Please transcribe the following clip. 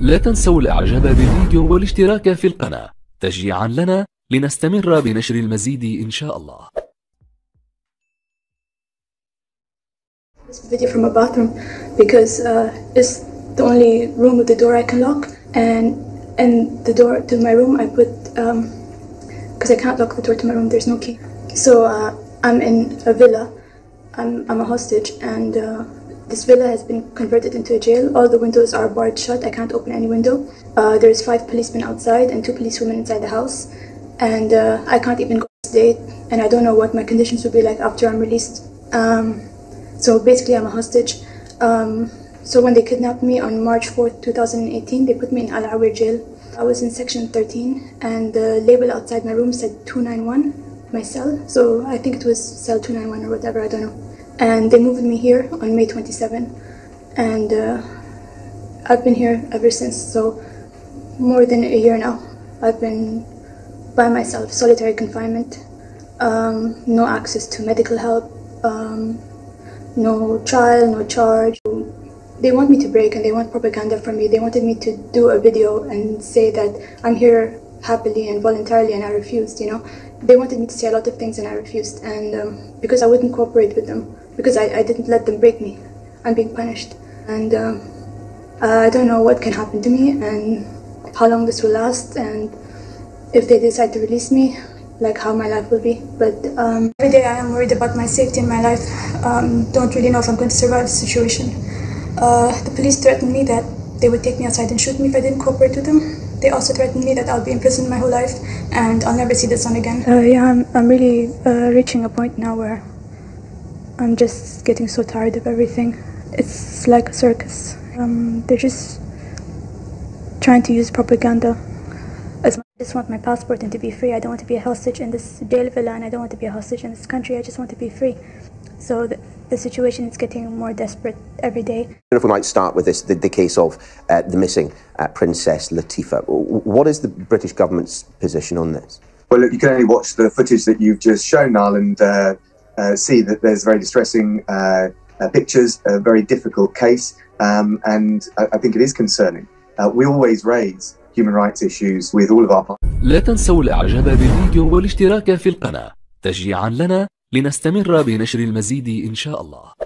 لا تنسوا الاعجاب بالفيديو والاشتراك في القناة تشجيعا لنا لنستمر بنشر المزيد ان شاء الله this video from a bathroom because uh, it's the only room with the door I can lock and and the door to my room I put because I can't lock the door to my room there's no key so uh, I'm in a villa I'm, I'm a hostage and uh, this villa has been converted into a jail all the windows are barred shut I can't open any window uh, there's five policemen outside and two policewomen inside the house and uh, I can't even go on date and I don't know what my conditions will be like after I'm released um, so basically, I'm a hostage. Um, so when they kidnapped me on March 4th, 2018, they put me in Al Awir jail. I was in section 13, and the label outside my room said 291, my cell. So I think it was cell 291 or whatever, I don't know. And they moved me here on May 27, and uh, I've been here ever since. So more than a year now, I've been by myself, solitary confinement, um, no access to medical help. Um, no trial, no charge. They want me to break and they want propaganda from me. They wanted me to do a video and say that I'm here happily and voluntarily and I refused, you know. They wanted me to say a lot of things and I refused. And um, because I wouldn't cooperate with them, because I, I didn't let them break me, I'm being punished. And um, I don't know what can happen to me and how long this will last and if they decide to release me, like how my life will be. But um, every day I am worried about my safety and my life. Um, don't really know if I'm going to survive the situation. Uh, the police threatened me that they would take me outside and shoot me if I didn't cooperate with them. They also threatened me that I'll be in prison my whole life and I'll never see the sun again. Uh, yeah, I'm, I'm really uh, reaching a point now where I'm just getting so tired of everything. It's like a circus. Um, they're just trying to use propaganda as I just want my passport and to be free. I don't want to be a hostage in this jail villa and I don't want to be a hostage in this country. I just want to be free. So the, the situation is getting more desperate every day. If we might start with this, the, the case of uh, the missing uh, Princess Latifa. What is the British government's position on this? Well, look, you can only watch the footage that you've just shown, Niall, and uh, uh see that there's very distressing uh, uh, pictures, a very difficult case, um, and I, I, think it is concerning. we always raise human rights issues with all of our لا تنسوا الاعجاب بالفيديو والاشتراك في القناة تشجيعا لنا لنستمر بنشر المزيد ان شاء الله